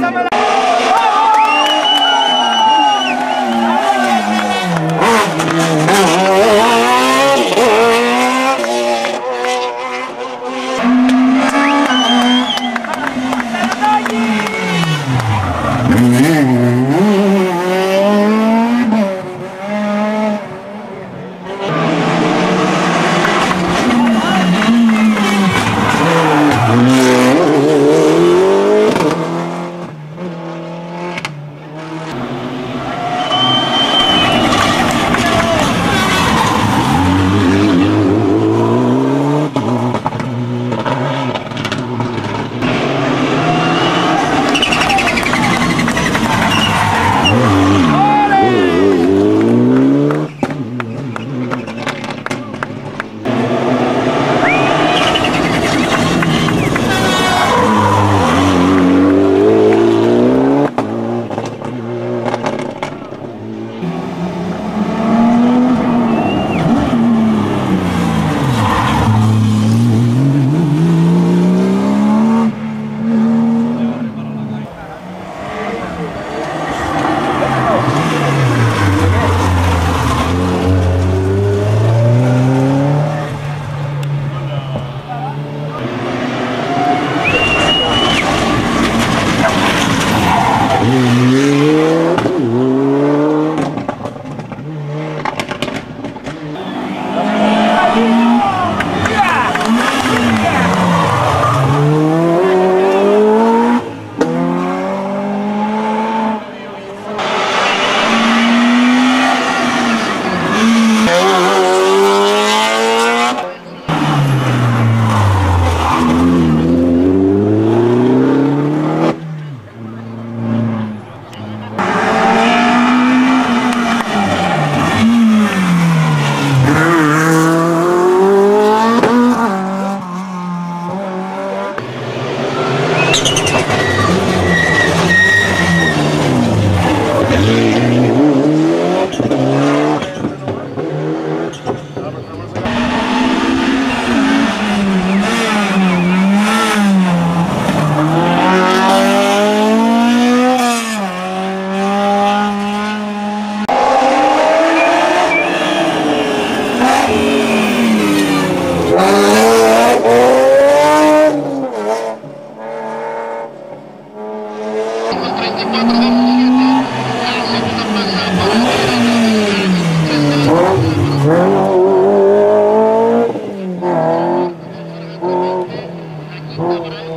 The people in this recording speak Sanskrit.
Pásame व्राव प्राव ब्राव